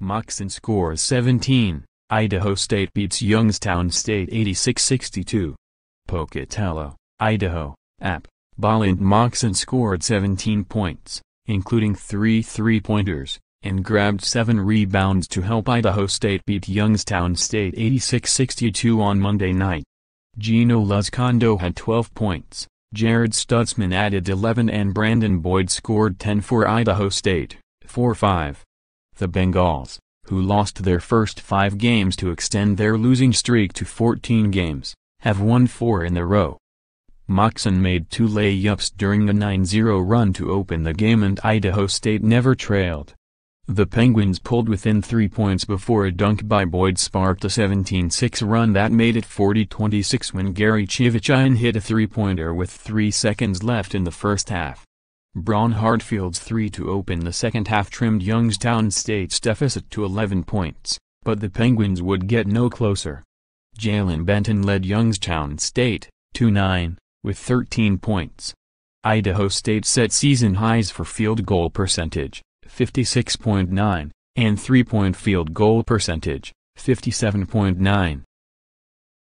Mocsan scores 17, Idaho State beats Youngstown State 86-62. Pocatello, Idaho, App, Balint Mocsan scored 17 points, including three three-pointers, and grabbed seven rebounds to help Idaho State beat Youngstown State 86-62 on Monday night. Geno Luzcando had 12 points, Jared Stutzman added 11 and Brandon Boyd scored 10 for Idaho State, 4-5. The Bengals, who lost their first five games to extend their losing streak to 14 games, have won four in a row. Mocsan made two layups during a 9-0 run to open the game and Idaho State never trailed. The Penguins pulled within three points before a dunk by Boyd sparked a 17-6 run that made it 40-26 when Gary Chivichyan hit a three-pointer with three seconds left in the first half. Braun Hartfield's three to open the second half trimmed Youngstown State's deficit to 11 points, but the Penguins would get no closer. Jaylen Benton led Youngstown State, 2-9, with 13 points. Idaho State set season highs for field goal percentage, 56.9, and three-point field goal percentage, 57.9.